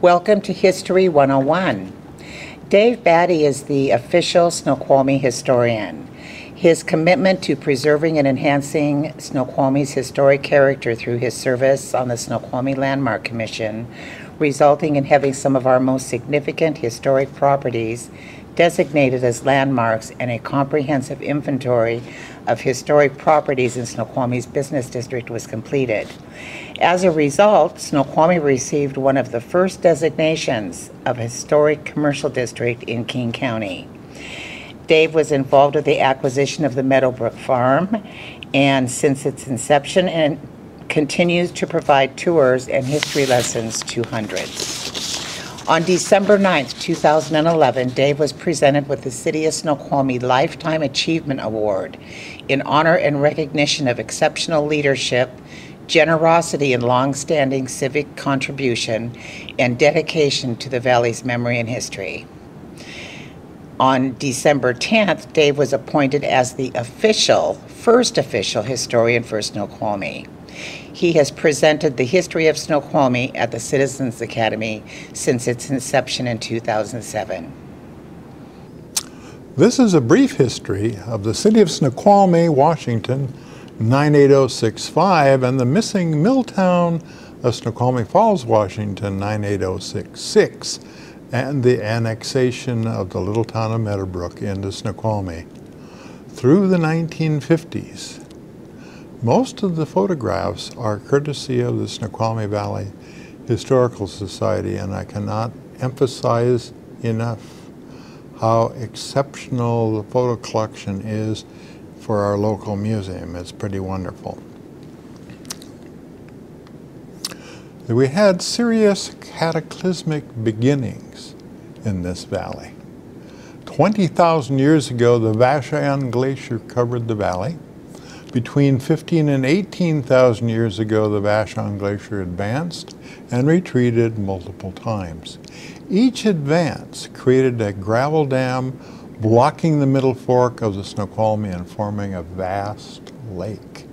Welcome to History 101. Dave Battey is the official Snoqualmie historian. His commitment to preserving and enhancing Snoqualmie's historic character through his service on the Snoqualmie Landmark Commission, resulting in having some of our most significant historic properties designated as landmarks and a comprehensive inventory of historic properties in Snoqualmie's business district was completed. As a result, Snoqualmie received one of the first designations of historic commercial district in King County. Dave was involved with the acquisition of the Meadowbrook Farm, and since its inception, and continues to provide tours and history lessons to hundreds. On December 9th, 2011, Dave was presented with the City of Snoqualmie Lifetime Achievement Award in honor and recognition of exceptional leadership, generosity, and long-standing civic contribution and dedication to the Valley's memory and history. On December 10th, Dave was appointed as the official, first official historian for Snoqualmie. He has presented the history of Snoqualmie at the Citizens Academy since its inception in 2007. This is a brief history of the city of Snoqualmie, Washington, 98065, and the missing mill town of Snoqualmie Falls, Washington, 98066 and the annexation of the little town of Meadowbrook into Snoqualmie. Through the 1950s, most of the photographs are courtesy of the Snoqualmie Valley Historical Society, and I cannot emphasize enough how exceptional the photo collection is for our local museum. It's pretty wonderful. We had serious cataclysmic beginnings in this valley. 20,000 years ago, the Vashon Glacier covered the valley. Between 15 and 18,000 years ago, the Vashon Glacier advanced and retreated multiple times. Each advance created a gravel dam blocking the middle fork of the Snoqualmie and forming a vast lake.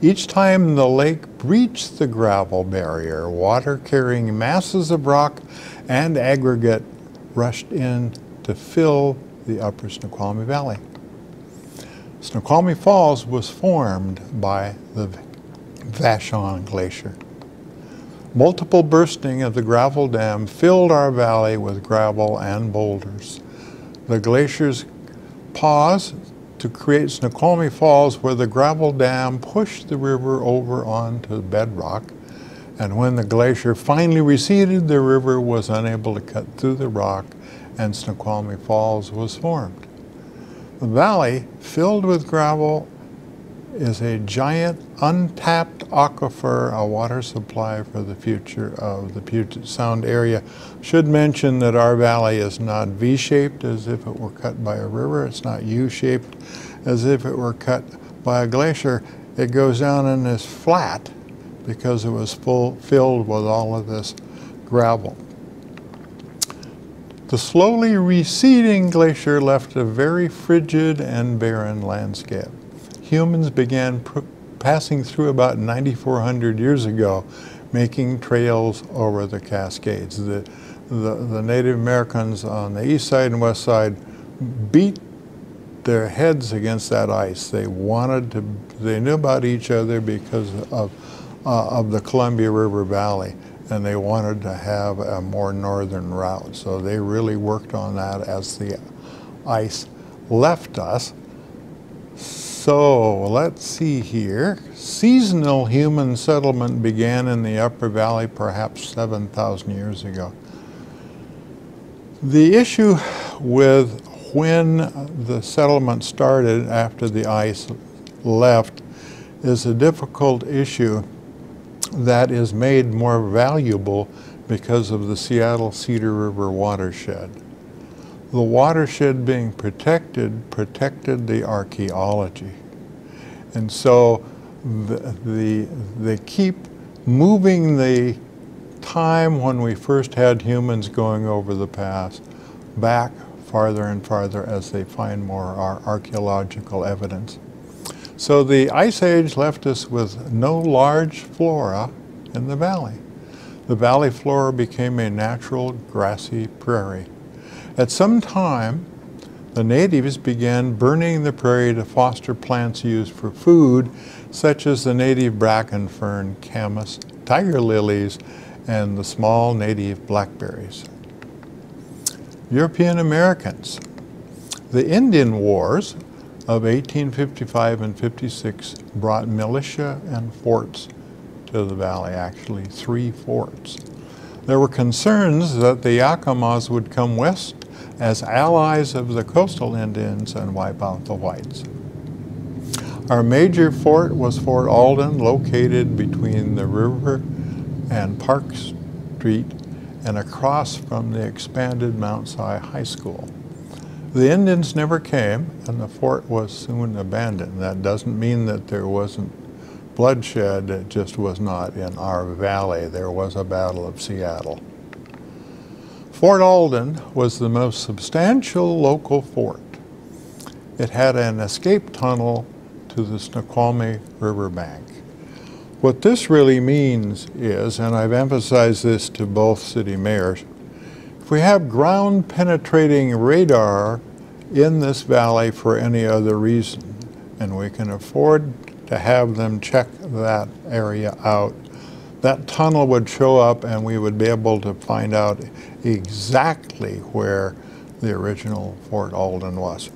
Each time the lake breached the gravel barrier, water carrying masses of rock and aggregate rushed in to fill the upper Snoqualmie Valley. Snoqualmie Falls was formed by the Vashon Glacier. Multiple bursting of the gravel dam filled our valley with gravel and boulders. The glaciers paused to create Snoqualmie Falls where the gravel dam pushed the river over onto bedrock and when the glacier finally receded the river was unable to cut through the rock and Snoqualmie Falls was formed. The valley filled with gravel is a giant untapped aquifer, a water supply for the future of the Puget Sound area. Should mention that our valley is not V-shaped as if it were cut by a river. It's not U-shaped as if it were cut by a glacier. It goes down and is flat because it was full, filled with all of this gravel. The slowly receding glacier left a very frigid and barren landscape humans began passing through about 9,400 years ago, making trails over the Cascades. The, the, the, Native Americans on the east side and west side beat their heads against that ice. They wanted to, they knew about each other because of, uh, of the Columbia River Valley and they wanted to have a more northern route. So they really worked on that as the ice left us. So let's see here. Seasonal human settlement began in the Upper Valley perhaps 7,000 years ago. The issue with when the settlement started after the ice left is a difficult issue that is made more valuable because of the Seattle Cedar River watershed the watershed being protected protected the archaeology. And so the, the, they keep moving the time when we first had humans going over the past back farther and farther as they find more our archaeological evidence. So the Ice Age left us with no large flora in the valley. the valley floor became a natural grassy prairie. At some time, the natives began burning the prairie to foster plants used for food, such as the native bracken fern, camas, tiger lilies, and the small native blackberries. European Americans. The Indian Wars of 1855 and 56 brought militia and forts to the valley, actually three forts. There were concerns that the Yakimas would come west as allies of the coastal Indians and wipe out the whites. Our major fort was Fort Alden, located between the river and Park Street and across from the expanded Mount Si High School. The Indians never came, and the fort was soon abandoned. That doesn't mean that there wasn't bloodshed, it just was not in our valley. There was a Battle of Seattle. Fort Alden was the most substantial local fort. It had an escape tunnel to the Snoqualmie riverbank. What this really means is, and I've emphasized this to both city mayors, if we have ground penetrating radar in this valley for any other reason, and we can afford to have them check that area out, that tunnel would show up and we would be able to find out exactly where the original Fort Alden was.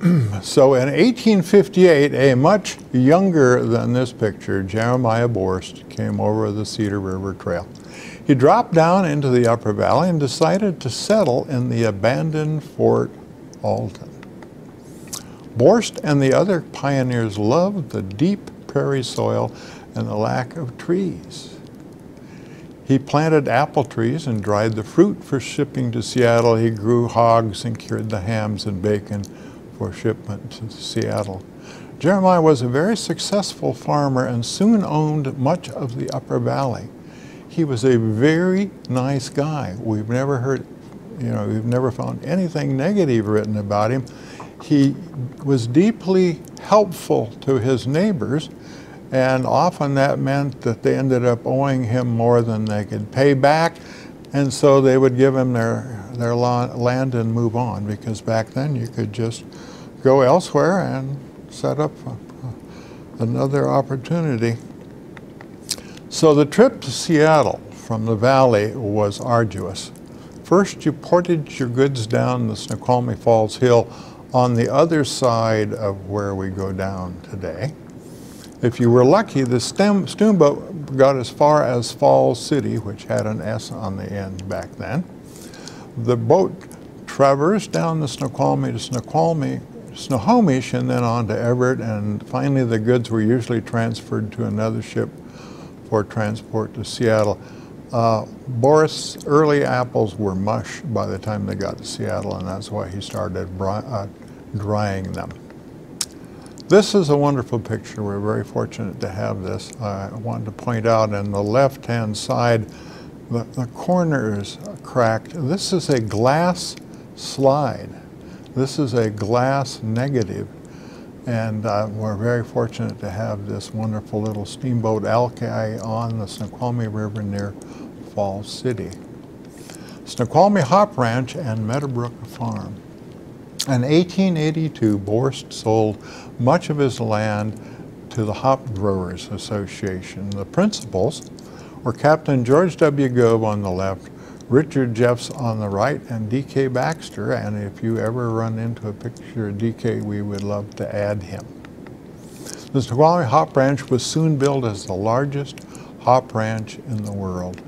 so in 1858, a much younger than this picture, Jeremiah Borst, came over the Cedar River Trail. He dropped down into the upper valley and decided to settle in the abandoned Fort Alden. Borst and the other pioneers loved the deep prairie soil and the lack of trees. He planted apple trees and dried the fruit for shipping to Seattle. He grew hogs and cured the hams and bacon for shipment to Seattle. Jeremiah was a very successful farmer and soon owned much of the Upper Valley. He was a very nice guy. We've never heard, you know, we've never found anything negative written about him. He was deeply helpful to his neighbors and often that meant that they ended up owing him more than they could pay back, and so they would give him their, their land and move on, because back then you could just go elsewhere and set up another opportunity. So the trip to Seattle from the valley was arduous. First, you ported your goods down the Snoqualmie Falls Hill on the other side of where we go down today. If you were lucky, the steamboat got as far as Falls City, which had an S on the end back then. The boat traversed down the Snoqualmie to Snoqualmie, Snohomish, and then on to Everett, and finally the goods were usually transferred to another ship for transport to Seattle. Uh, Borst's early apples were mush by the time they got to Seattle, and that's why he started uh, drying them. This is a wonderful picture. We're very fortunate to have this. I wanted to point out on the left-hand side, the, the corner is cracked. This is a glass slide. This is a glass negative. And uh, we're very fortunate to have this wonderful little steamboat alki on the Snoqualmie River near Falls City. Snoqualmie Hop Ranch and Meadowbrook Farm. In 1882, Borst sold much of his land to the Hop Growers Association. The principals were Captain George W. Gove on the left, Richard Jeffs on the right, and D.K. Baxter. And if you ever run into a picture of D.K., we would love to add him. The Snoqualmie Hop Ranch was soon built as the largest hop ranch in the world.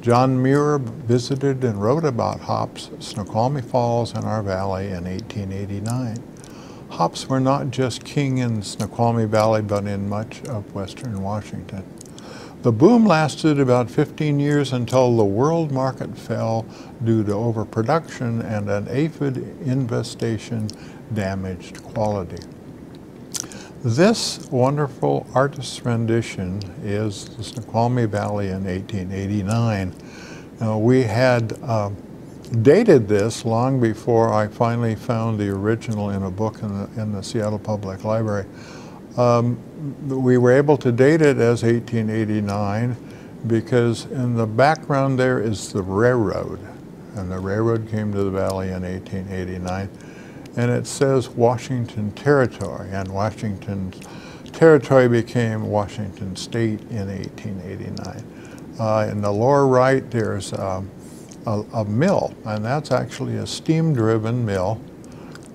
John Muir visited and wrote about hops Snoqualmie Falls and our valley in 1889. Hops were not just king in Snoqualmie Valley, but in much of western Washington. The boom lasted about 15 years until the world market fell due to overproduction and an aphid infestation damaged quality. This wonderful artist's rendition is the Snoqualmie Valley in 1889. Now, we had uh, dated this long before I finally found the original in a book in the, in the Seattle Public Library. Um, we were able to date it as 1889 because in the background there is the railroad. And the railroad came to the valley in 1889. And it says Washington Territory, and Washington Territory became Washington State in 1889. Uh, in the lower right, there's um, a, a mill, and that's actually a steam-driven mill.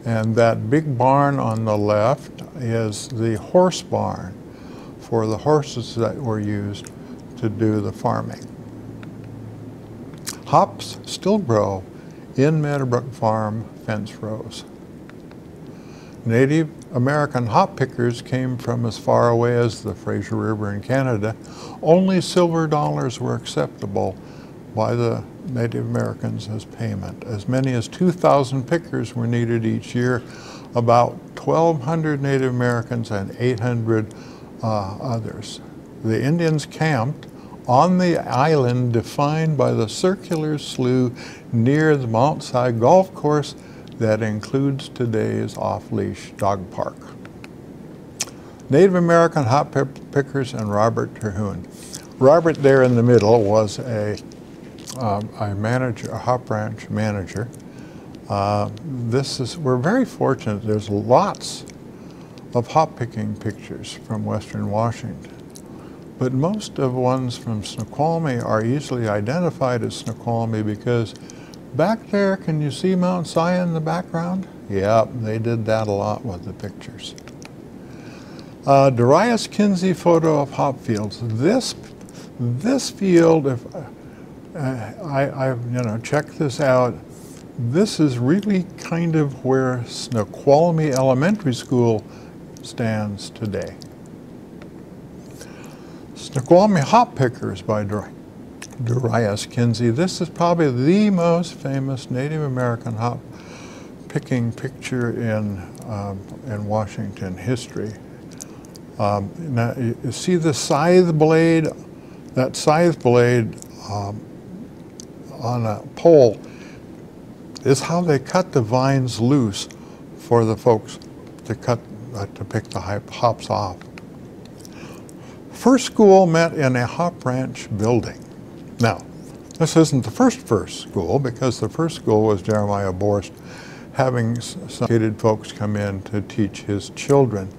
And that big barn on the left is the horse barn for the horses that were used to do the farming. Hops still grow in Meadowbrook Farm fence rows. Native American hop pickers came from as far away as the Fraser River in Canada. Only silver dollars were acceptable by the Native Americans as payment. As many as 2,000 pickers were needed each year, about 1,200 Native Americans and 800 uh, others. The Indians camped on the island defined by the circular slough near the Mount Si Golf Course that includes today's off-leash dog park. Native American hop pickers and Robert Terhune. Robert there in the middle was a, um, a manager, a hop ranch manager. Uh, this is, we're very fortunate. There's lots of hop picking pictures from Western Washington. But most of the ones from Snoqualmie are easily identified as Snoqualmie because back there, can you see Mount Si in the background? Yep, they did that a lot with the pictures. Uh, Darius Kinsey photo of hop fields. This, this field, if uh, I, I, you know, check this out, this is really kind of where Snoqualmie Elementary School stands today. Snoqualmie Hop Pickers by Darius Kinsey. This is probably the most famous Native American hop picking picture in, um, in Washington history. Um, now, you see the scythe blade, that scythe blade um, on a pole is how they cut the vines loose for the folks to cut, uh, to pick the hops off. First school met in a hop ranch building. Now, this isn't the first first school because the first school was Jeremiah Borst having some educated folks come in to teach his children.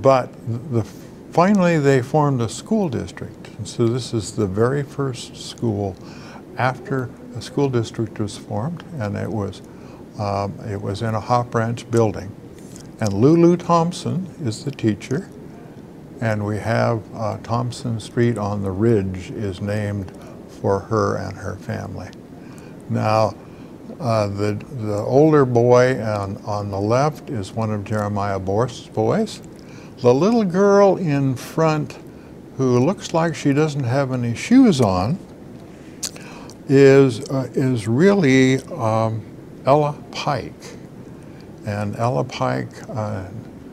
But the, finally they formed a school district. And so this is the very first school after a school district was formed and it was, um, it was in a hop ranch building. And Lulu Thompson is the teacher and we have uh, Thompson Street on the Ridge is named for her and her family. Now, uh, the, the older boy on, on the left is one of Jeremiah Borst's boys. The little girl in front who looks like she doesn't have any shoes on is, uh, is really um, Ella Pike. And Ella Pike uh,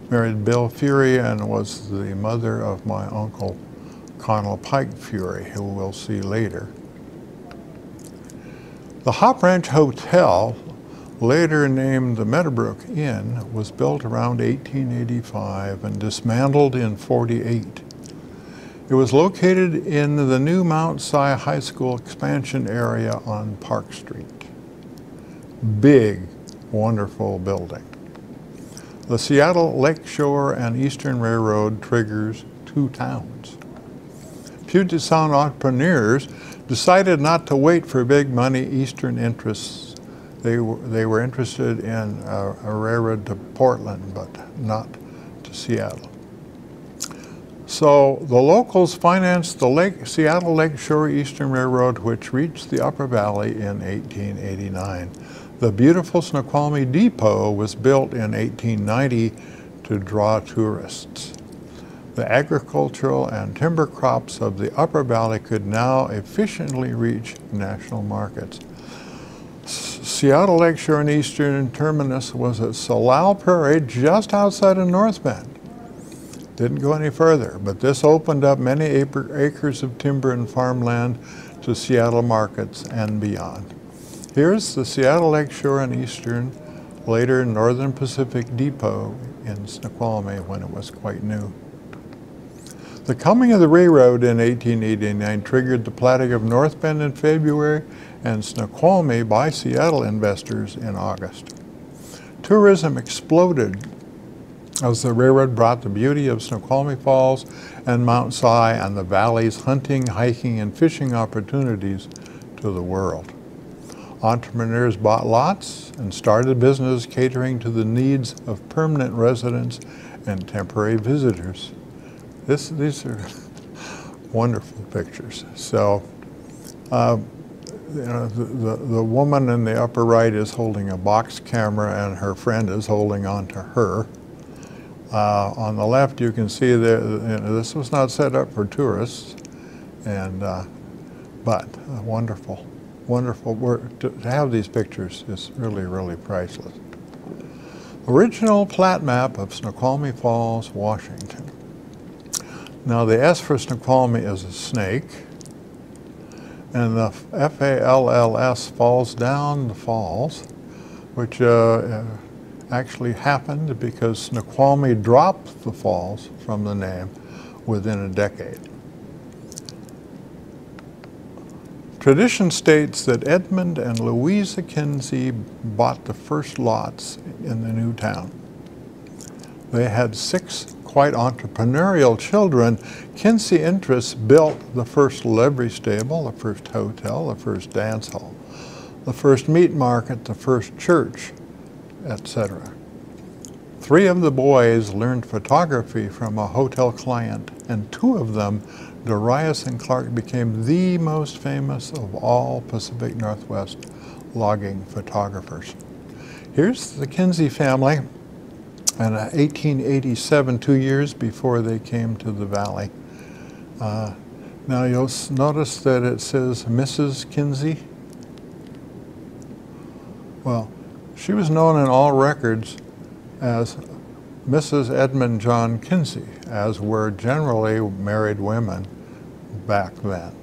married Bill Fury and was the mother of my uncle Connell Pike Fury, who we'll see later. The Hop Ranch Hotel, later named the Meadowbrook Inn, was built around 1885 and dismantled in 48. It was located in the new Mount Si High School expansion area on Park Street. Big, wonderful building. The Seattle Lakeshore and Eastern Railroad triggers two towns. Puget Sound entrepreneurs decided not to wait for big money Eastern interests. They were, they were interested in a, a railroad to Portland, but not to Seattle. So the locals financed the Lake, Seattle Lakeshore Eastern Railroad, which reached the Upper Valley in 1889. The beautiful Snoqualmie Depot was built in 1890 to draw tourists. The agricultural and timber crops of the Upper Valley could now efficiently reach national markets. Seattle Lakeshore and Eastern Terminus was at Salal Prairie just outside of North Bend. Didn't go any further, but this opened up many acres of timber and farmland to Seattle markets and beyond. Here's the Seattle Lakeshore and Eastern, later Northern Pacific Depot in Snoqualmie when it was quite new. The coming of the railroad in 1889 triggered the platting of North Bend in February and Snoqualmie by Seattle investors in August. Tourism exploded as the railroad brought the beauty of Snoqualmie Falls and Mount Si and the valley's hunting, hiking, and fishing opportunities to the world. Entrepreneurs bought lots and started business catering to the needs of permanent residents and temporary visitors. This, these are wonderful pictures. So, uh, you know, the, the, the, woman in the upper right is holding a box camera and her friend is holding on to her. Uh, on the left, you can see that you know, this was not set up for tourists, and uh, but uh, wonderful, wonderful work. To, to, have these pictures is really, really priceless. Original plat map of Snoqualmie Falls, Washington. Now the S for Snoqualmie is a snake, and the F-A-L-L-S falls down the falls, which uh, actually happened because Snoqualmie dropped the falls from the name within a decade. Tradition states that Edmund and Louisa Kinsey bought the first lots in the new town. They had six quite entrepreneurial children. Kinsey interests built the first livery stable, the first hotel, the first dance hall, the first meat market, the first church, etc. Three of the boys learned photography from a hotel client, and two of them, Darius and Clark, became the most famous of all Pacific Northwest logging photographers. Here's the Kinsey family in 1887, two years before they came to the valley. Uh, now you'll notice that it says Mrs. Kinsey. Well, she was known in all records as Mrs. Edmund John Kinsey, as were generally married women back then.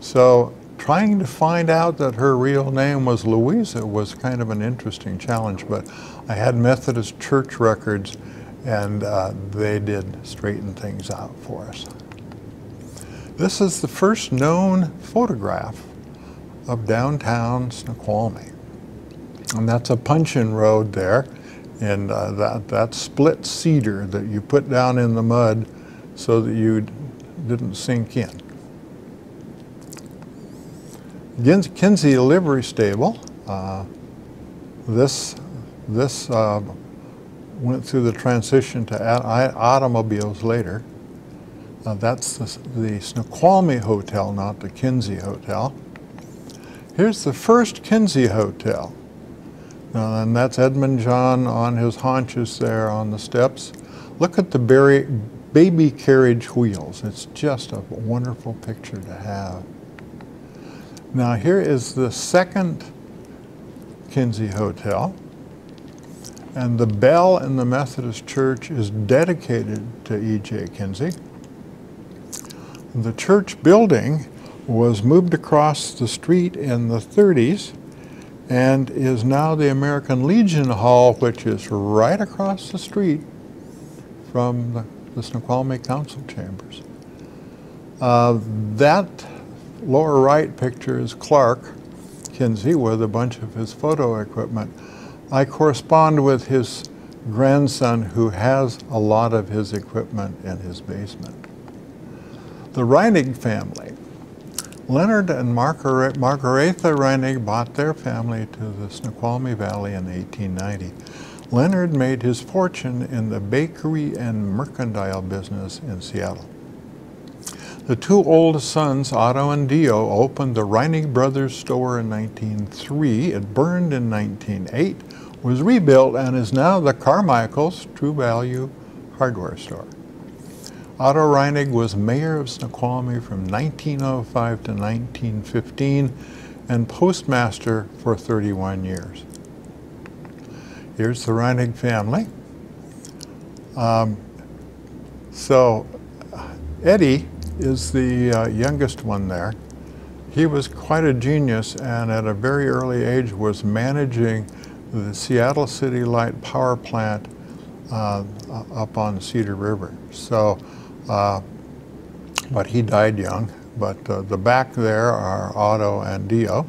So trying to find out that her real name was Louisa was kind of an interesting challenge, but I had Methodist church records and uh, they did straighten things out for us. This is the first known photograph of downtown Snoqualmie. And that's a puncheon road there. And uh, that, that split cedar that you put down in the mud so that you didn't sink in. Kinsey Livery Stable. Uh, this this uh, went through the transition to automobiles later. Uh, that's the, the Snoqualmie Hotel, not the Kinsey Hotel. Here's the first Kinsey Hotel. Uh, and that's Edmund John on his haunches there on the steps. Look at the baby carriage wheels. It's just a wonderful picture to have. Now here is the second Kinsey Hotel. And the bell in the Methodist Church is dedicated to E.J. Kinsey. The church building was moved across the street in the 30s and is now the American Legion Hall, which is right across the street from the, the Snoqualmie Council Chambers. Uh, that lower right picture is Clark Kinsey with a bunch of his photo equipment. I correspond with his grandson who has a lot of his equipment in his basement. The Reinig family Leonard and Margaret, Margaretha Reinig bought their family to the Snoqualmie Valley in 1890. Leonard made his fortune in the bakery and mercantile business in Seattle. The two oldest sons, Otto and Dio, opened the Reinig Brothers store in 1903. It burned in 1908, was rebuilt, and is now the Carmichael's True Value hardware store. Otto Reinig was mayor of Snoqualmie from 1905 to 1915 and postmaster for 31 years. Here's the Reinig family. Um, so Eddie is the uh, youngest one there. He was quite a genius and at a very early age was managing the Seattle City Light power plant uh, up on Cedar River. So, uh, but he died young. But uh, the back there are Otto and Dio.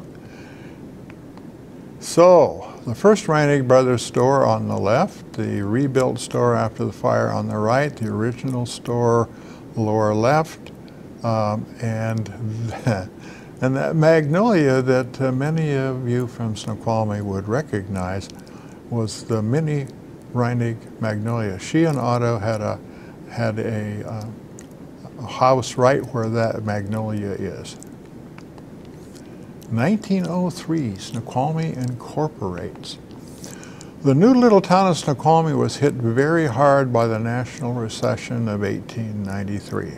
So, the first Reinig Brothers store on the left, the rebuilt store after the fire on the right, the original store lower left, um, and and that magnolia that uh, many of you from Snoqualmie would recognize was the mini Reinig magnolia. She and Otto had a had a, uh, a house right where that magnolia is. 1903, Snoqualmie incorporates. The new little town of Snoqualmie was hit very hard by the national recession of 1893.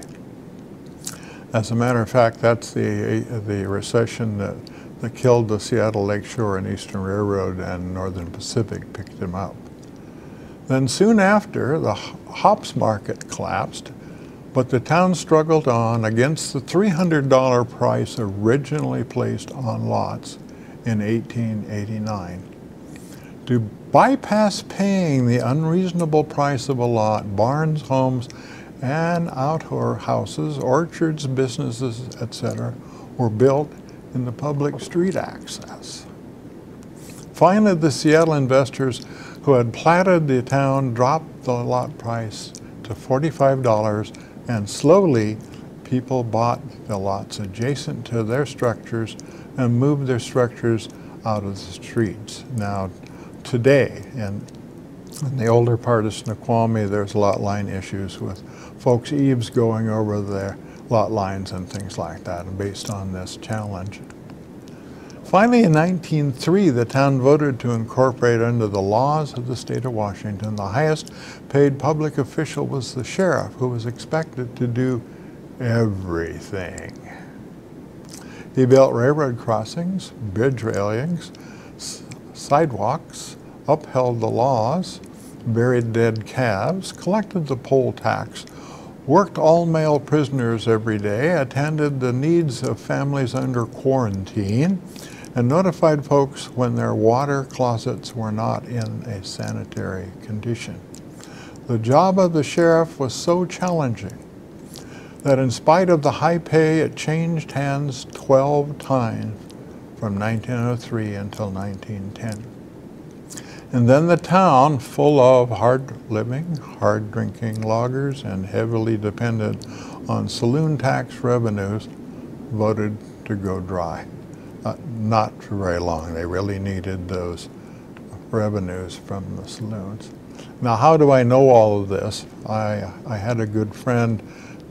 As a matter of fact, that's the, the recession that, that killed the Seattle Lakeshore and Eastern Railroad and Northern Pacific picked them up. Then soon after, the hops market collapsed but the town struggled on against the $300 price originally placed on lots in 1889. To bypass paying the unreasonable price of a lot, barns, homes, and outdoor houses, orchards, businesses, etc., were built in the public street access. Finally, the Seattle investors who had platted the town dropped the lot price to $45 and slowly, people bought the lots adjacent to their structures and moved their structures out of the streets. Now, today, in, in the older part of Snoqualmie, there's lot line issues with folks' eaves going over their lot lines and things like that, based on this challenge. Finally, in 1903, the town voted to incorporate under the laws of the state of Washington. The highest paid public official was the sheriff, who was expected to do everything. He built railroad crossings, bridge railings, sidewalks, upheld the laws, buried dead calves, collected the poll tax, worked all male prisoners every day, attended the needs of families under quarantine, and notified folks when their water closets were not in a sanitary condition. The job of the sheriff was so challenging that in spite of the high pay, it changed hands 12 times from 1903 until 1910. And then the town, full of hard living, hard drinking loggers and heavily dependent on saloon tax revenues, voted to go dry. Uh, not for very long. They really needed those revenues from the saloons. Now, how do I know all of this? I, I had a good friend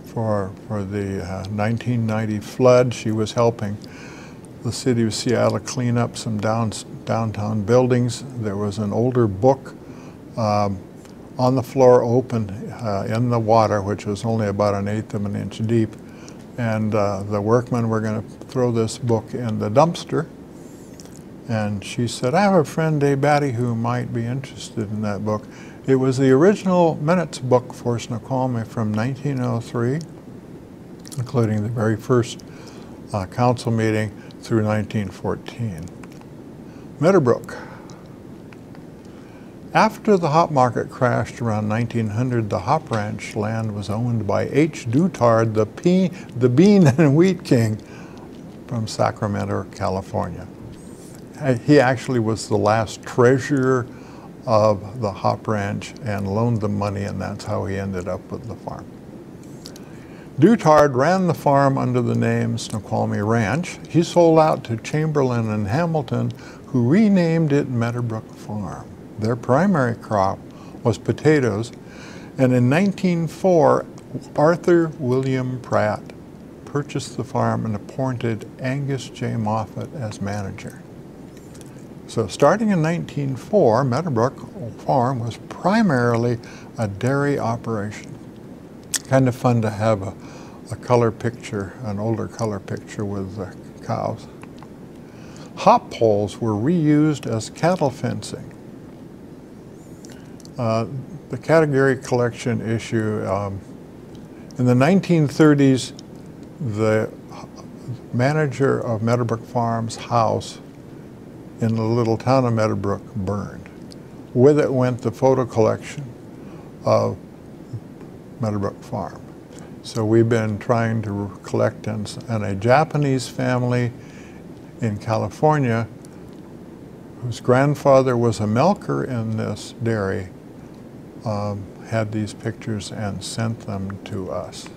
for, for the uh, 1990 flood. She was helping the city of Seattle clean up some down, downtown buildings. There was an older book um, on the floor open uh, in the water, which was only about an eighth of an inch deep. And uh, the workmen were going to throw this book in the dumpster. And she said, I have a friend, Dave Battey, who might be interested in that book. It was the original minutes book for Snoqualmie from 1903, including the very first uh, council meeting through 1914. Meadowbrook. After the hop market crashed around 1900, the hop ranch land was owned by H. Dutard, the, pea, the bean and wheat king from Sacramento, California. Uh, he actually was the last treasurer of the hop ranch and loaned them money, and that's how he ended up with the farm. Dutard ran the farm under the name Snoqualmie Ranch. He sold out to Chamberlain and Hamilton, who renamed it Meadowbrook Farm. Their primary crop was potatoes, and in 1904, Arthur William Pratt purchased the farm and appointed Angus J. Moffat as manager. So starting in 1904, Meadowbrook Farm was primarily a dairy operation. Kind of fun to have a, a color picture, an older color picture with the cows. Hop poles were reused as cattle fencing. Uh, the category collection issue, um, in the 1930s, the manager of Meadowbrook Farms house in the little town of Meadowbrook burned. With it went the photo collection of Meadowbrook Farm. So we've been trying to collect, and, and a Japanese family in California whose grandfather was a milker in this dairy um, had these pictures and sent them to us.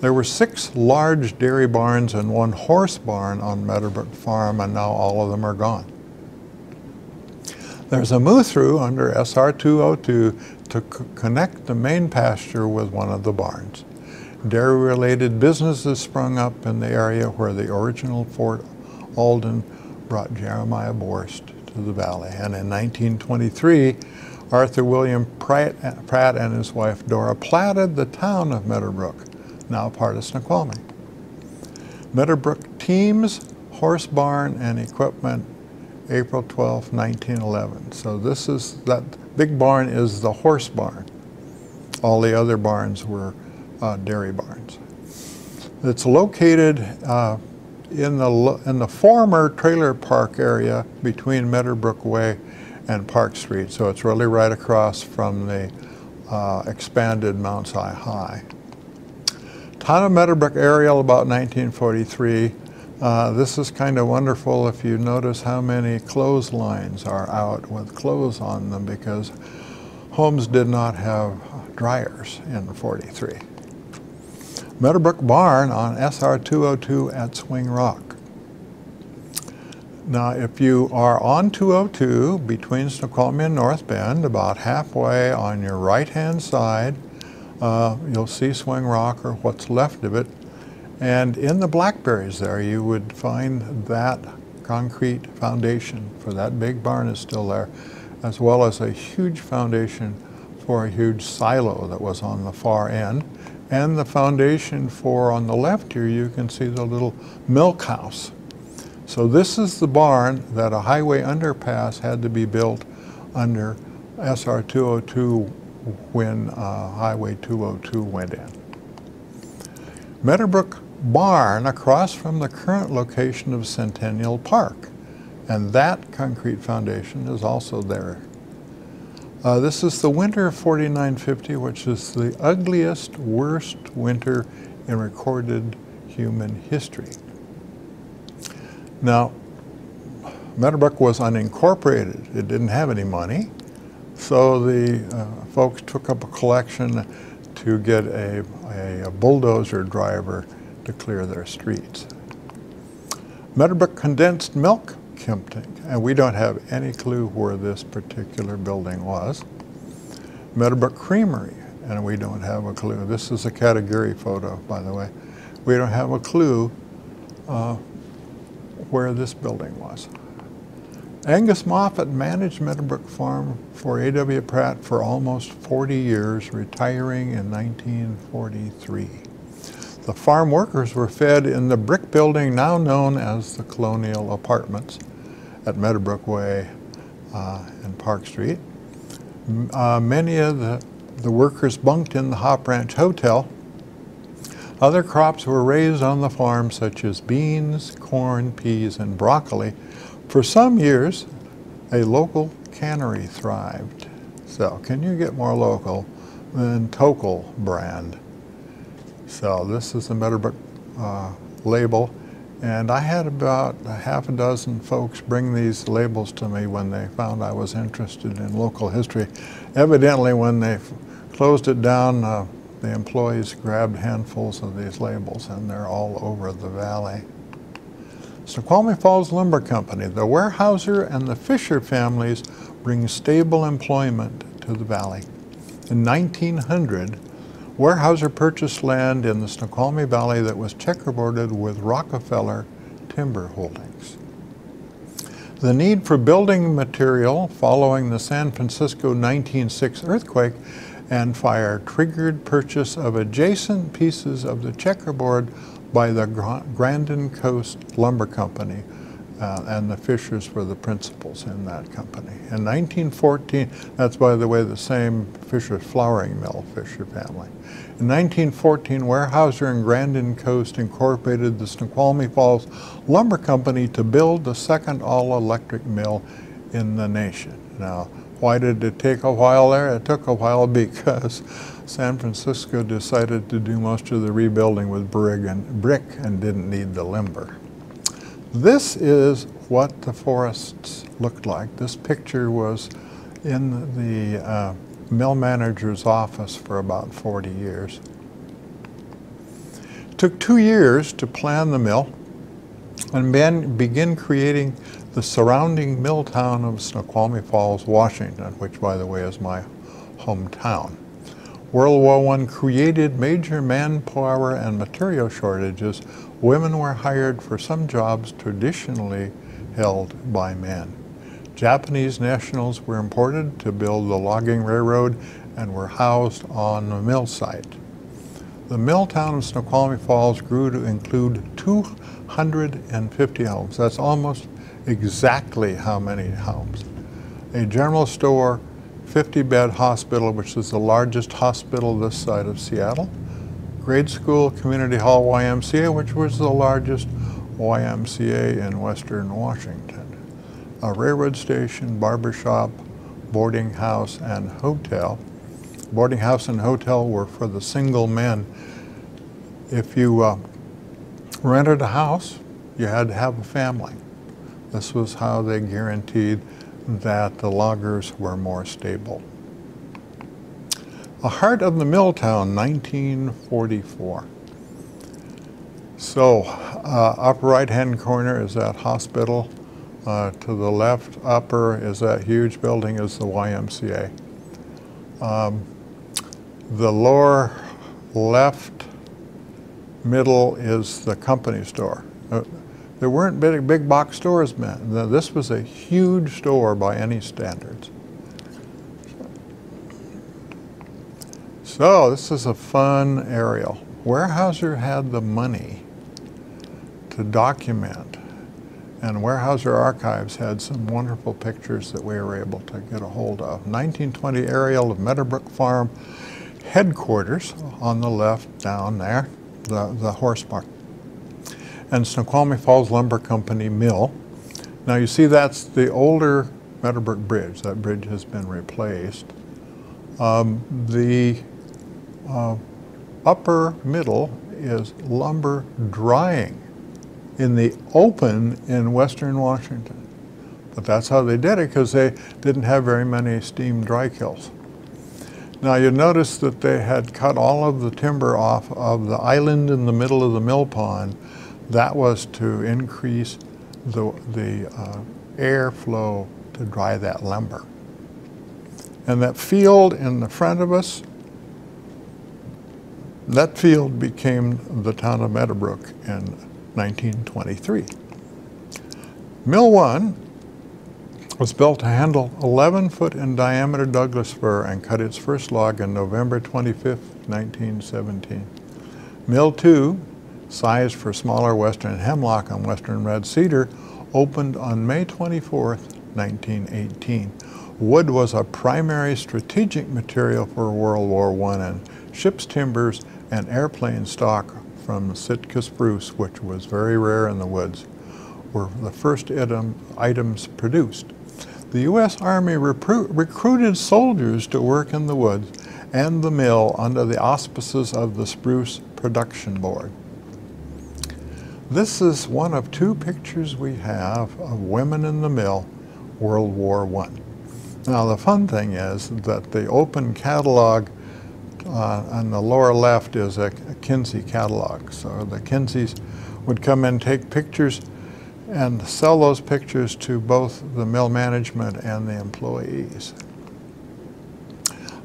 There were six large dairy barns and one horse barn on Meadowbrook Farm, and now all of them are gone. There's a move-through under SR 202 to connect the main pasture with one of the barns. Dairy-related businesses sprung up in the area where the original Fort Alden brought Jeremiah Borst to the valley. And in 1923, Arthur William Pratt, and his wife Dora platted the town of Meadowbrook, now part of Snoqualmie. Meadowbrook teams, horse barn, and equipment April 12, 1911. So this is, that big barn is the horse barn. All the other barns were uh, dairy barns. It's located uh, in, the, in the former trailer park area between Meadowbrook Way and Park Street. So it's really right across from the uh, expanded Mount Si High. Town of Meadowbrook aerial about 1943. Uh, this is kind of wonderful if you notice how many clotheslines are out with clothes on them because homes did not have dryers in 43. Meadowbrook Barn on SR 202 at Swing Rock. Now, if you are on 202 between Snoqualmie and North Bend, about halfway on your right-hand side, uh, you'll see Swing Rock or what's left of it. And in the blackberries there, you would find that concrete foundation for that big barn is still there, as well as a huge foundation for a huge silo that was on the far end. And the foundation for, on the left here, you can see the little milk house. So this is the barn that a highway underpass had to be built under SR 202 when uh, Highway 202 went in. Meadowbrook Barn across from the current location of Centennial Park. And that concrete foundation is also there uh, this is the winter of 4950, which is the ugliest, worst winter in recorded human history. Now, Meadowbrook was unincorporated. It didn't have any money. So the uh, folks took up a collection to get a, a, a bulldozer driver to clear their streets. Meadowbrook condensed milk Kempting. And we don't have any clue where this particular building was. Meadowbrook Creamery, and we don't have a clue. This is a category photo, by the way. We don't have a clue uh, where this building was. Angus Moffat managed Meadowbrook Farm for A.W. Pratt for almost 40 years, retiring in 1943. The farm workers were fed in the brick building now known as the Colonial Apartments at Meadowbrook Way uh, and Park Street. Uh, many of the, the workers bunked in the Hop Ranch Hotel. Other crops were raised on the farm such as beans, corn, peas, and broccoli. For some years, a local cannery thrived. So can you get more local than Tokul brand? So this is the Meadowbrook uh, label. And I had about a half a dozen folks bring these labels to me when they found I was interested in local history. Evidently, when they closed it down, uh, the employees grabbed handfuls of these labels, and they're all over the valley. Snoqualmie Falls Lumber Company, the Weyerhaeuser and the Fisher families bring stable employment to the valley. In 1900, Weyerhaeuser purchased land in the Snoqualmie Valley that was checkerboarded with Rockefeller timber holdings. The need for building material following the San Francisco 1906 earthquake and fire triggered purchase of adjacent pieces of the checkerboard by the Grandin Coast Lumber Company, uh, and the Fishers were the principals in that company. In 1914, that's by the way the same Fisher flouring mill, Fisher family. In 1914, Weyerhaeuser and Grandin Coast incorporated the Snoqualmie Falls Lumber Company to build the second all-electric mill in the nation. Now, Why did it take a while there? It took a while because San Francisco decided to do most of the rebuilding with brick and, brick and didn't need the lumber. This is what the forests looked like. This picture was in the uh, mill manager's office for about 40 years. It took two years to plan the mill and begin creating the surrounding mill town of Snoqualmie Falls, Washington, which by the way is my hometown. World War I created major manpower and material shortages. Women were hired for some jobs traditionally held by men. Japanese nationals were imported to build the logging railroad and were housed on the mill site. The mill town of Snoqualmie Falls grew to include 250 homes. That's almost exactly how many homes. A general store, 50-bed hospital, which is the largest hospital this side of Seattle, grade school, community hall YMCA, which was the largest YMCA in western Washington a railroad station, barber shop, boarding house, and hotel. Boarding house and hotel were for the single men. If you uh, rented a house, you had to have a family. This was how they guaranteed that the loggers were more stable. The heart of the mill town, 1944. So, uh, upper right hand corner is that hospital. Uh, to the left upper is that huge building is the YMCA. Um, the lower left middle is the company store. Uh, there weren't big, big box stores, man. This was a huge store by any standards. So this is a fun aerial. Weyerhaeuser had the money to document and Weyerhaeuser Archives had some wonderful pictures that we were able to get a hold of. 1920 aerial of Meadowbrook Farm headquarters on the left down there, the, the horse barn. And Snoqualmie Falls Lumber Company mill. Now you see that's the older Meadowbrook Bridge. That bridge has been replaced. Um, the uh, upper middle is lumber drying in the open in western Washington. But that's how they did it because they didn't have very many steam dry kilns. Now you notice that they had cut all of the timber off of the island in the middle of the mill pond. That was to increase the, the uh, airflow to dry that lumber. And that field in the front of us, that field became the town of Meadowbrook in 1923. Mill 1 was built to handle 11 foot in diameter Douglas fir and cut its first log on November 25, 1917. Mill 2, sized for smaller western hemlock and western red cedar, opened on May 24, 1918. Wood was a primary strategic material for World War I and ship's timbers and airplane stock from Sitka spruce, which was very rare in the woods, were the first item, items produced. The U.S. Army recruited soldiers to work in the woods and the mill under the auspices of the Spruce Production Board. This is one of two pictures we have of women in the mill, World War I. Now the fun thing is that the open catalog uh, on the lower left is a, a Kinsey catalog. So the Kinseys would come and take pictures and sell those pictures to both the mill management and the employees.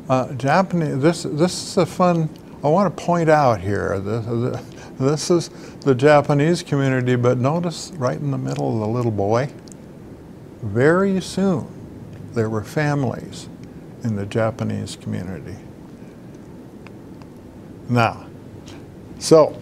Uh, Japanese, this, this is a fun, I want to point out here, this, this is the Japanese community, but notice right in the middle of the little boy, very soon there were families in the Japanese community. Now, so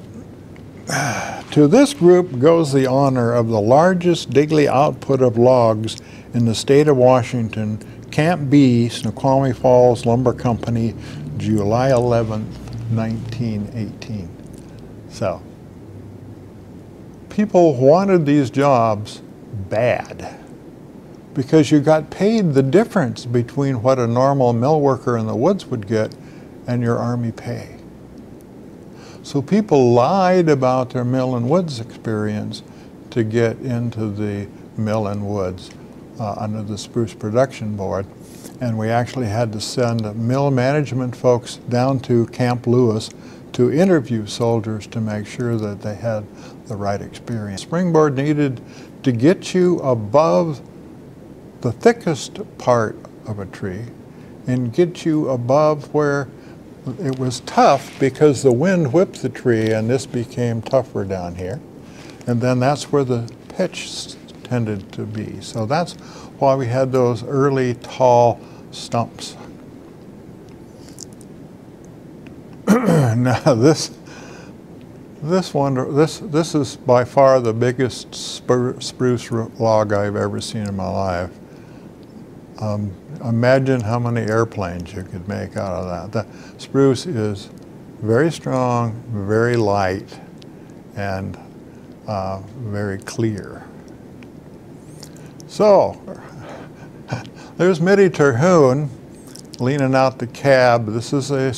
to this group goes the honor of the largest daily output of logs in the state of Washington, Camp B, Snoqualmie Falls Lumber Company, July 11, 1918. So, people wanted these jobs bad because you got paid the difference between what a normal mill worker in the woods would get and your Army pay. So people lied about their mill and woods experience to get into the mill and woods uh, under the Spruce Production Board. And we actually had to send mill management folks down to Camp Lewis to interview soldiers to make sure that they had the right experience. Springboard needed to get you above the thickest part of a tree and get you above where it was tough because the wind whipped the tree and this became tougher down here. And then that's where the pitch tended to be. So that's why we had those early tall stumps. now this this one this this is by far the biggest spruce log I've ever seen in my life. Um, imagine how many airplanes you could make out of that. The spruce is very strong, very light, and uh, very clear. So, there's Mitty Terhune leaning out the cab. This is a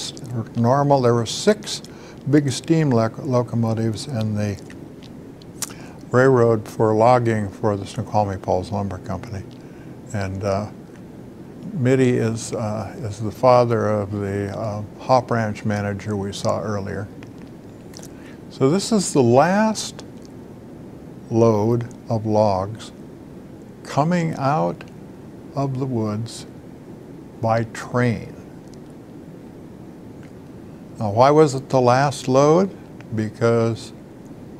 normal, there were six big steam locomotives in the railroad for logging for the Snoqualmie Falls Lumber Company. And uh, Mitty is, uh, is the father of the uh, hop ranch manager we saw earlier. So this is the last load of logs coming out of the woods by train. Now why was it the last load? Because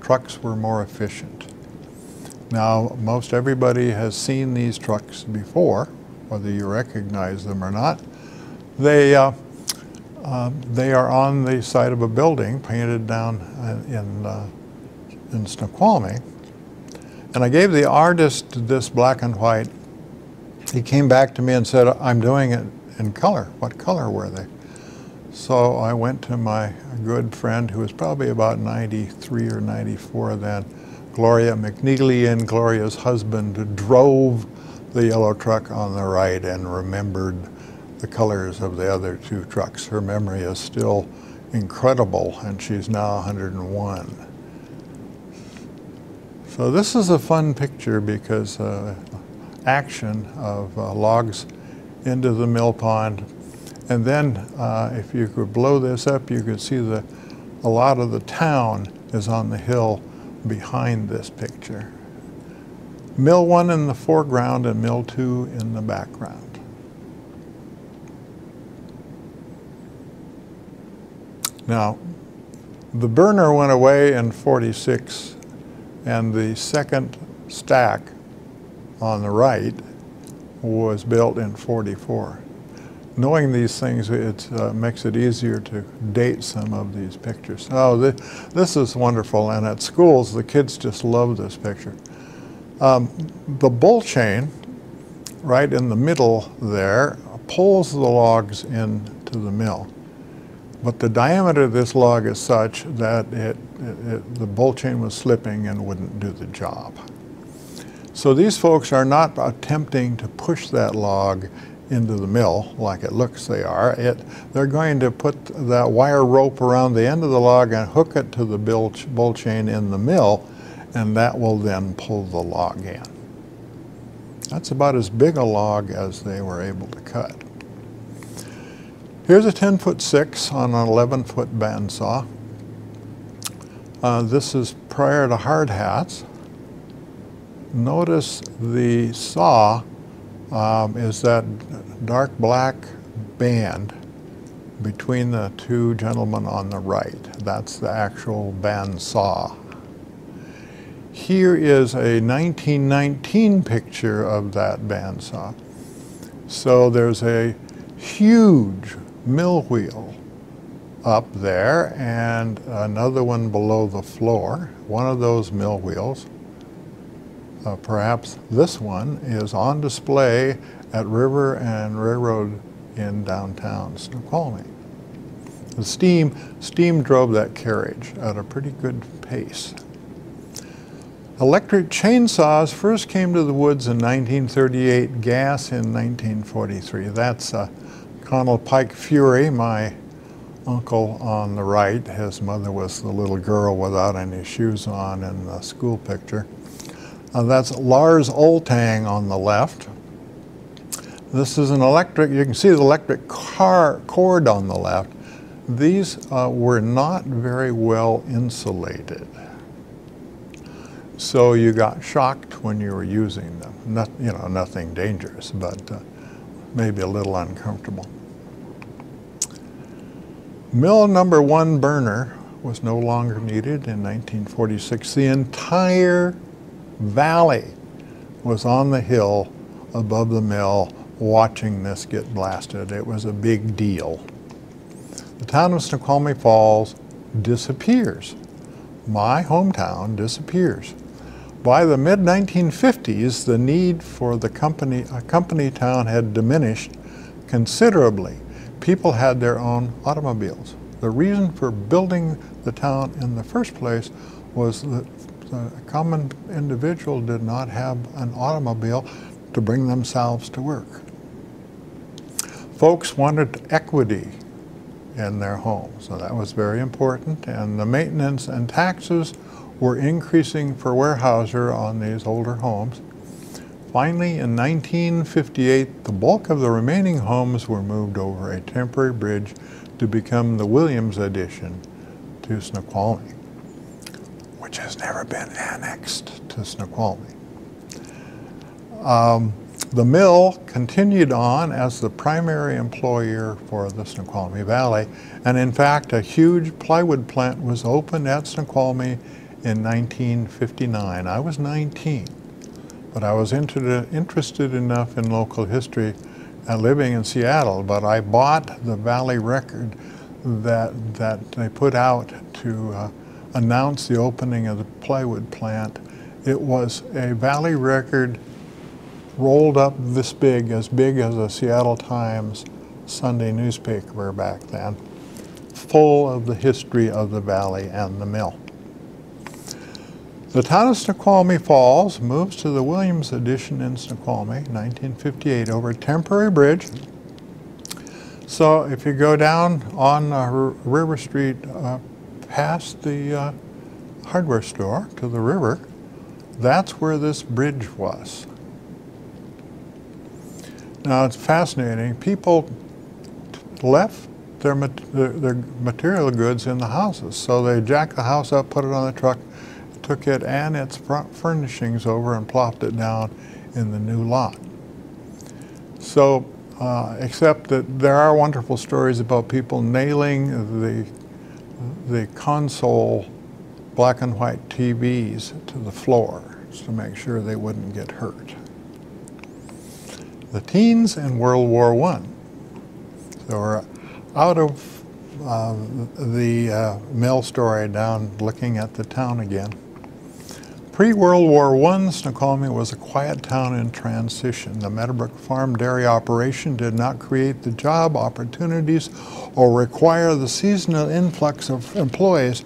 trucks were more efficient. Now most everybody has seen these trucks before whether you recognize them or not. They, uh, uh, they are on the side of a building painted down in, uh, in Snoqualmie. And I gave the artist this black and white. He came back to me and said, I'm doing it in color. What color were they? So I went to my good friend who was probably about 93 or 94 then, Gloria McNeely and Gloria's husband drove the yellow truck on the right and remembered the colors of the other two trucks. Her memory is still incredible and she's now 101. So this is a fun picture because uh, action of uh, logs into the mill pond. And then uh, if you could blow this up, you could see that a lot of the town is on the hill behind this picture. Mill 1 in the foreground and Mill 2 in the background. Now, the burner went away in 46 and the second stack on the right was built in 44. Knowing these things, it uh, makes it easier to date some of these pictures. Oh, th this is wonderful, and at schools, the kids just love this picture. Um, the bull chain, right in the middle there, pulls the logs into the mill. But the diameter of this log is such that it, it, it, the bull chain was slipping and wouldn't do the job. So these folks are not attempting to push that log into the mill like it looks they are. It, they're going to put that wire rope around the end of the log and hook it to the bull chain in the mill and that will then pull the log in. That's about as big a log as they were able to cut. Here's a 10 foot 6 on an 11 foot bandsaw. Uh, this is prior to hard hats. Notice the saw um, is that dark black band between the two gentlemen on the right. That's the actual band saw. Here is a 1919 picture of that bandsaw. So there's a huge mill wheel up there and another one below the floor. One of those mill wheels, uh, perhaps this one, is on display at River and Railroad in downtown Snoqualmie. The steam, steam drove that carriage at a pretty good pace. Electric chainsaws first came to the woods in 1938, gas in 1943. That's uh, Connell Pike Fury, my uncle on the right. His mother was the little girl without any shoes on in the school picture. Uh, that's Lars Oltang on the left. This is an electric, you can see the electric car cord on the left. These uh, were not very well insulated. So you got shocked when you were using them. Not, you know, nothing dangerous, but uh, maybe a little uncomfortable. Mill number one burner was no longer needed in 1946. The entire valley was on the hill above the mill watching this get blasted. It was a big deal. The town of Snoqualmie Falls disappears. My hometown disappears. By the mid 1950s, the need for the company, a company town had diminished considerably. People had their own automobiles. The reason for building the town in the first place was that the common individual did not have an automobile to bring themselves to work. Folks wanted equity in their homes, so that was very important, and the maintenance and taxes were increasing for Weyerhaeuser on these older homes. Finally, in 1958, the bulk of the remaining homes were moved over a temporary bridge to become the Williams addition to Snoqualmie, has never been annexed to Snoqualmie. Um, the mill continued on as the primary employer for the Snoqualmie Valley, and in fact, a huge plywood plant was opened at Snoqualmie in 1959. I was 19, but I was inter- interested enough in local history and living in Seattle, but I bought the Valley Record that, that they put out to uh, announce the opening of the plywood plant. It was a Valley Record rolled up this big, as big as a Seattle Times Sunday newspaper back then, full of the history of the valley and the mill. The town of Snoqualmie Falls moves to the Williams Addition in Snoqualmie, 1958, over a temporary bridge. So if you go down on uh, River Street uh, past the uh, hardware store to the river, that's where this bridge was. Now it's fascinating. People left their, their, material goods in the houses. So they jacked the house up, put it on the truck, took it and its front furnishings over and plopped it down in the new lot. So, uh, except that there are wonderful stories about people nailing the, the console black and white TVs to the floor to make sure they wouldn't get hurt. The teens in World War I. So we're out of uh, the uh, mill story down looking at the town again. Pre-World War I, Snoqualmie was a quiet town in transition. The Meadowbrook Farm dairy operation did not create the job opportunities or require the seasonal influx of employees,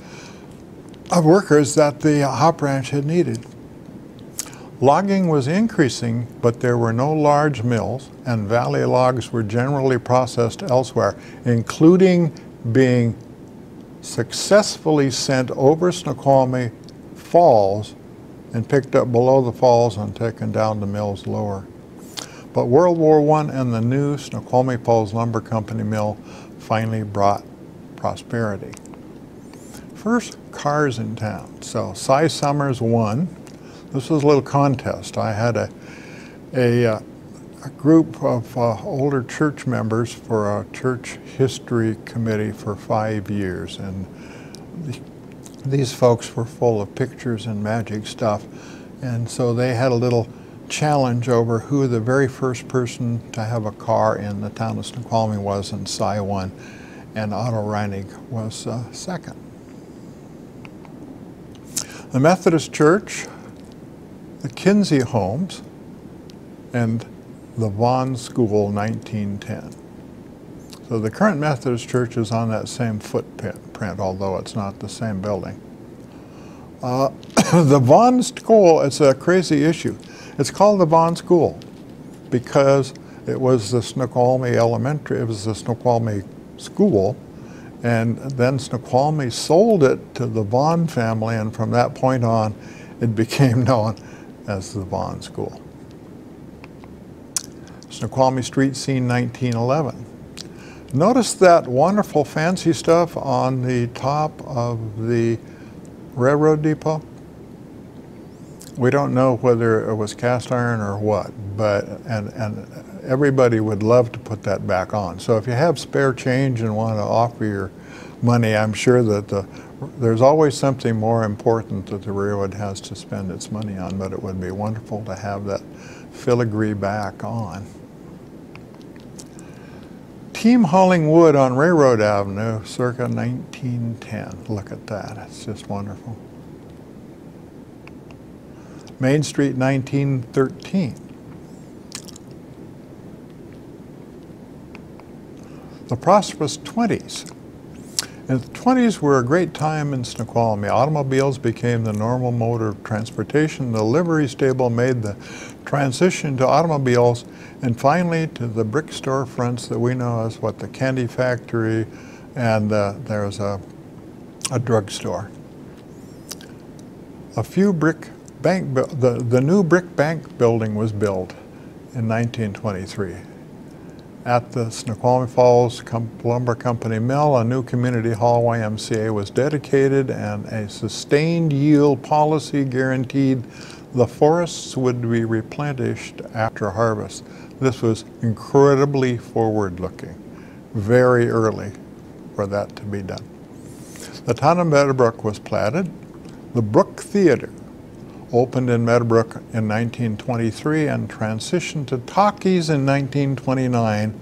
of workers that the hop ranch had needed. Logging was increasing, but there were no large mills, and valley logs were generally processed elsewhere, including being successfully sent over Snoqualmie Falls and picked up below the falls and taken down to mills lower. But World War I and the new Snoqualmie Falls Lumber Company mill finally brought prosperity. First, cars in town. So Cy Summers won. This was a little contest. I had a, a, uh, a group of uh, older church members for a church history committee for five years. And these folks were full of pictures and magic stuff. And so they had a little challenge over who the very first person to have a car in the town of Snoqualmie was, and Cy won, and Otto Reinig was uh, second. The Methodist Church, the Kinsey Homes, and the Vaughn School 1910. So the current Methodist Church is on that same footprint, although it's not the same building. Uh, the Vaughn School, it's a crazy issue. It's called the Vaughn School because it was the Snoqualmie Elementary, it was the Snoqualmie School, and then Snoqualmie sold it to the Vaughn family, and from that point on, it became known as the Vaughn School. Snoqualmie Street Scene 1911. Notice that wonderful fancy stuff on the top of the railroad depot? We don't know whether it was cast iron or what, but, and, and everybody would love to put that back on. So if you have spare change and want to offer your money, I'm sure that the, there's always something more important that the railroad has to spend its money on, but it would be wonderful to have that filigree back on. Team hauling wood on Railroad Avenue circa 1910. Look at that, it's just wonderful. Main Street 1913. The prosperous 20s. And the 20s were a great time in Snoqualmie. Automobiles became the normal mode of transportation. The livery stable made the transition to automobiles and finally to the brick storefronts that we know as what the candy factory and uh, there's a, a drugstore. A few brick bank, the, the new brick bank building was built in 1923 at the Snoqualmie Falls Lumber Company Mill, a new community hall YMCA was dedicated and a sustained yield policy guaranteed the forests would be replenished after harvest. This was incredibly forward looking, very early for that to be done. The town of Meadowbrook was platted. The Brook Theater opened in Meadowbrook in 1923 and transitioned to talkies in 1929.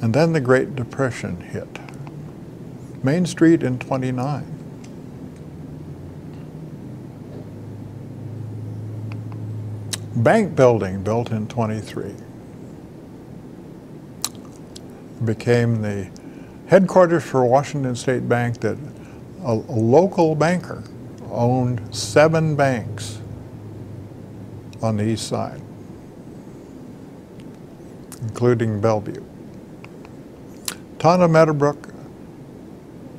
And then the Great Depression hit. Main Street in 29. Bank building built in 23. Became the headquarters for Washington State Bank that a, a local banker owned seven banks on the east side, including Bellevue. Tana Meadowbrook,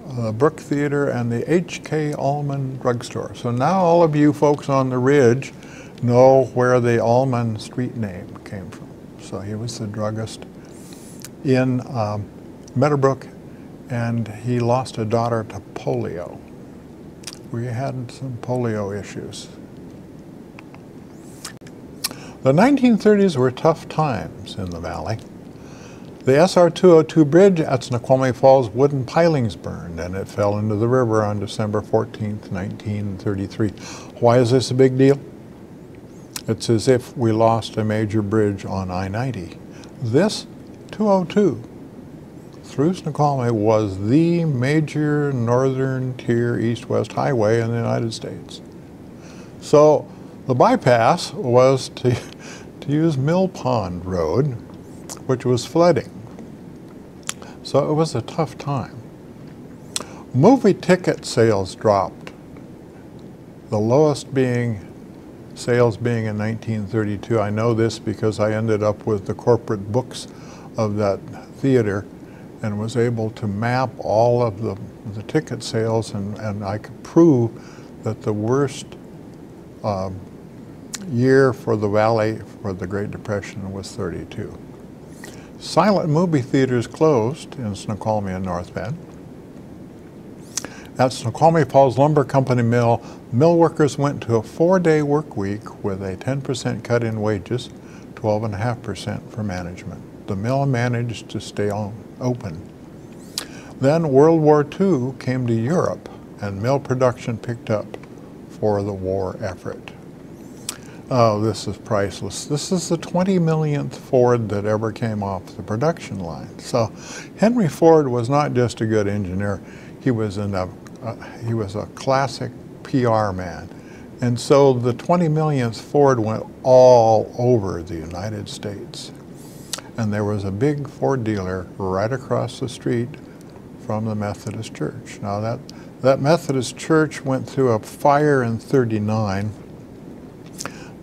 the Brook Theater, and the H.K. Allman Drugstore. So now all of you folks on the ridge know where the Allman street name came from. So he was the druggist in um, Meadowbrook, and he lost a daughter to polio we had some polio issues. The 1930s were tough times in the valley. The SR-202 bridge at Snoqualmie Falls wooden pilings burned and it fell into the river on December 14, 1933. Why is this a big deal? It's as if we lost a major bridge on I-90. This 202 through Snoqualmie was the major northern tier east-west highway in the United States. So the bypass was to, to use Mill Pond Road, which was flooding. So it was a tough time. Movie ticket sales dropped, the lowest being sales being in 1932. I know this because I ended up with the corporate books of that theater and was able to map all of the, the ticket sales and, and I could prove that the worst um, year for the valley for the Great Depression was 32. Silent movie theaters closed in Snoqualmie and North Bend. At Snoqualmie Falls Lumber Company Mill, mill workers went to a four-day work week with a 10% cut in wages, 12.5% for management the mill managed to stay on, open. Then World War II came to Europe and mill production picked up for the war effort. Oh, this is priceless. This is the 20 millionth Ford that ever came off the production line. So Henry Ford was not just a good engineer, he was, a, uh, he was a classic PR man. And so the 20 millionth Ford went all over the United States and there was a big Ford dealer right across the street from the Methodist Church. Now that That Methodist church went through a fire in 39,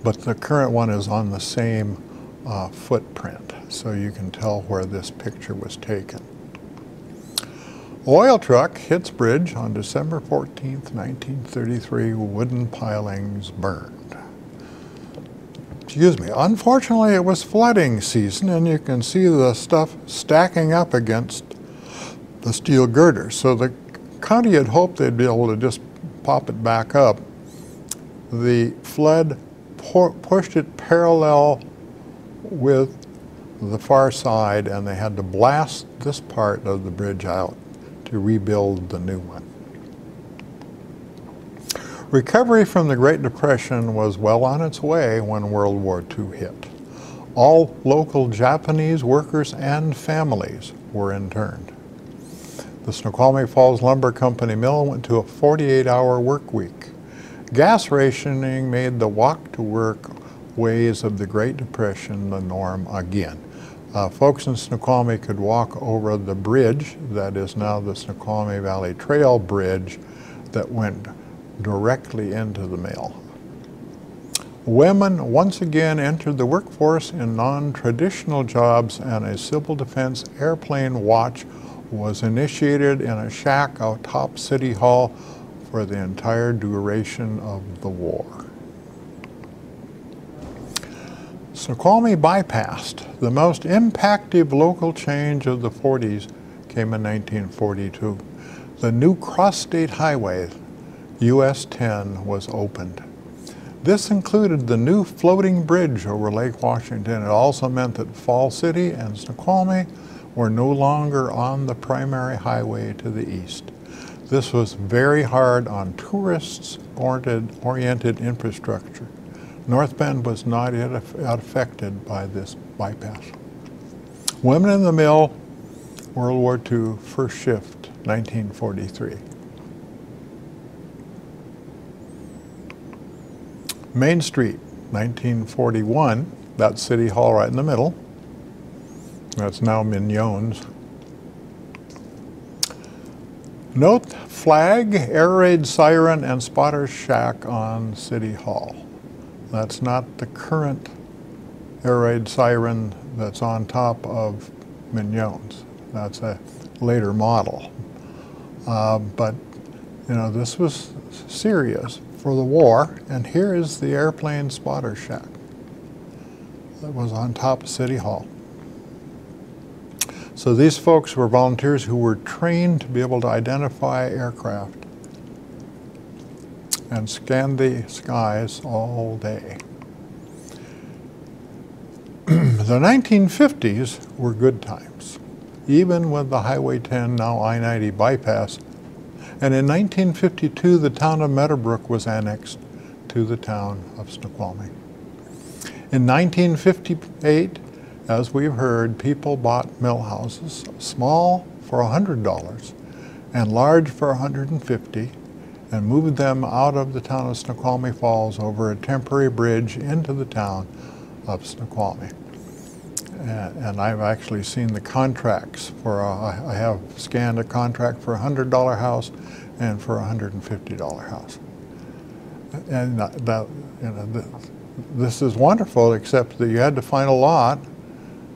but the current one is on the same uh, footprint, so you can tell where this picture was taken. Oil truck hits bridge on December 14, 1933. Wooden pilings burned. Excuse me. Unfortunately, it was flooding season, and you can see the stuff stacking up against the steel girder. So the county had hoped they'd be able to just pop it back up. The flood pushed it parallel with the far side, and they had to blast this part of the bridge out to rebuild the new one. Recovery from the Great Depression was well on its way when World War II hit. All local Japanese workers and families were interned. The Snoqualmie Falls Lumber Company mill went to a 48-hour work week. Gas rationing made the walk-to-work ways of the Great Depression the norm again. Uh, folks in Snoqualmie could walk over the bridge that is now the Snoqualmie Valley Trail Bridge that went directly into the mill. Women once again entered the workforce in non-traditional jobs and a civil defense airplane watch was initiated in a shack atop City Hall for the entire duration of the war. Snoqualmie bypassed. The most impactful local change of the 40s came in 1942. The new cross-state highway, US 10, was opened. This included the new floating bridge over Lake Washington. It also meant that Fall City and Snoqualmie were no longer on the primary highway to the east. This was very hard on tourists-oriented infrastructure. North Bend was not yet affected by this bypass. Women in the Mill, World War II, first shift, 1943. Main Street, 1941, that's City Hall right in the middle. That's now Mignon's. Note flag, air raid siren, and spotter's shack on City Hall. That's not the current air raid siren that's on top of Mignon's. That's a later model. Uh, but, you know, this was serious for the war, and here is the airplane spotter shack that was on top of City Hall. So these folks were volunteers who were trained to be able to identify aircraft and scan the skies all day. the 1950s were good times, even with the Highway 10, now I-90 bypass. And in 1952, the town of Meadowbrook was annexed to the town of Snoqualmie. In 1958, as we've heard, people bought mill houses, small for $100 and large for 150 and moved them out of the town of Snoqualmie Falls over a temporary bridge into the town of Snoqualmie. And, and I've actually seen the contracts for, a, I have scanned a contract for a $100 house and for a $150 house. And that, you know, this is wonderful, except that you had to find a lot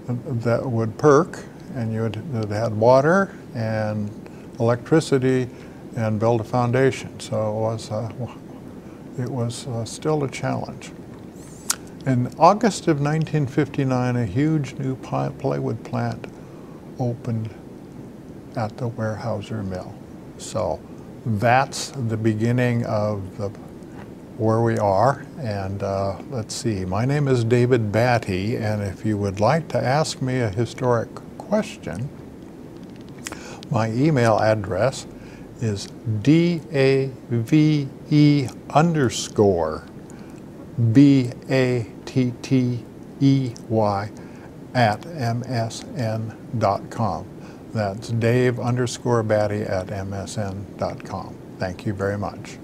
that would perk, and you had, had water and electricity and build a foundation. So it was, uh, it was uh, still a challenge. In August of 1959, a huge new plywood plant opened at the Weyerhaeuser Mill. So that's the beginning of the, where we are. And uh, let's see, my name is David Battey, and if you would like to ask me a historic question, my email address is D-A-V-E underscore B-A-T-T-E-Y at msn.com. That's Dave underscore Battey at msn.com. Thank you very much.